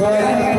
Gracias.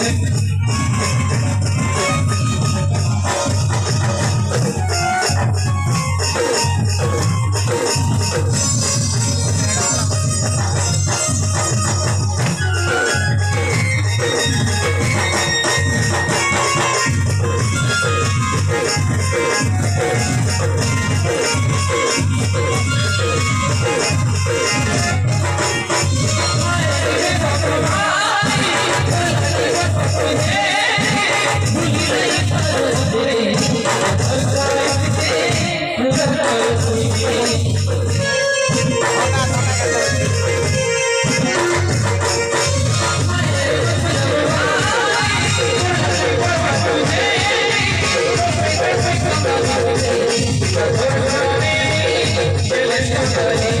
可惜